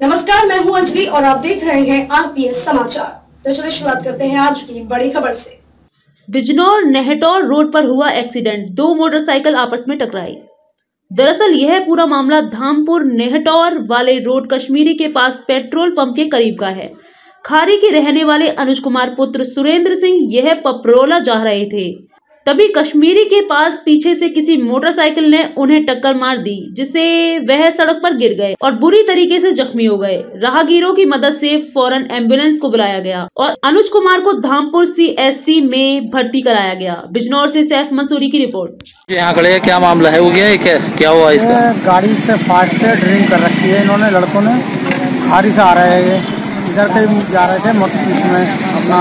नमस्कार, मैं हूँ अंजलि और आप देख रहे हैं आरपीएस समाचार। तो चलिए शुरुआत करते हैं आज की बड़ी खबर से। बिजनौर नेहटौर रोड पर हुआ एक्सीडेंट। दो मोटरसाइकिल आपस में टकराई। दरअसल यह पूरा मामला धामपुर नेहटौर वाले रोड कश्मीरी के पास पेट्रोल पंप के करीब का है। खारी के रहने वाले अनुज कुमार पुत्र सुरेंद्र सिंह यह पपरोला जा रहे थे। तभी कश्मीरी के पास पीछे से किसी मोटरसाइकिल ने उन्हें टक्कर मार दी जिससे वह सड़क पर गिर गए और बुरी तरीके से जख्मी हो गए। राहगीरों की मदद से फ़ौरन एंबुलेंस को बुलाया गया और अनुज कुमार को धामपुर सीएससी में भर्ती कराया गया। बिजनौर से सैफ मंसूरी की रिपोर्ट। यहाँ खड़े क्या मामला है? वो क्या है क्या? क्या हुआ इसका? गाड़ी से फास्ट ड्रिंक कर रखी है इन्होंने लड़कों ने। खारी से आ रहे हैं ये। इधर से जा रहे थे मोटर में अपना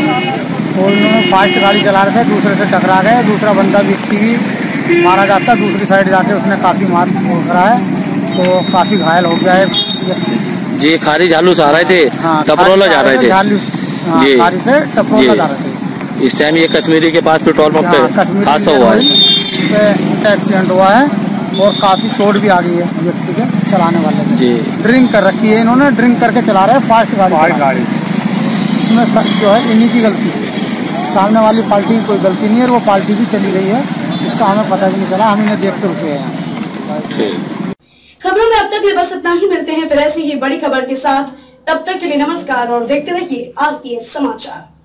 में तो इन्होंने फास्ट गाड़ी चला रहे थे दूसरे से टकरा गए दूसरा बंदा व्यक्ति भी मारा जाता दूसरी साइड जाके उसने काफ़ी मार करा है तो काफ़ी घायल हो गया है व्यक्ति। जी खारी झालू से आ रहे थे? हाँ टपरोला जा रहे थे? हाँ, जी। खारी से टपरोला जा। रहे थे। इस टाइम ये कश्मीरी के पास पेट्रोल पंप हाँ, पे हादसा हुआ है। एक्सीडेंट हुआ है और काफ़ी चोट भी आ गई है व्यक्ति के चलाने वाले जी। ड्रिंक कर रखी है इन्होंने ड्रिंक करके चला रहे हैं फास्ट गाड़ी फास्ट गाड़ी। इसमें जो है इन्हीं की गलती है। सामने वाली पार्टी की कोई गलती नहीं है वो पार्टी भी चली गई है। इसका हमें पता भी नहीं चला। हम इन्हें देखते रुके हैं। खबरों में अब तक ये बस इतना ही। मिलते हैं फिर ऐसी ही बड़ी खबर के साथ। तब तक के लिए नमस्कार और देखते रहिए आरपीएस समाचार।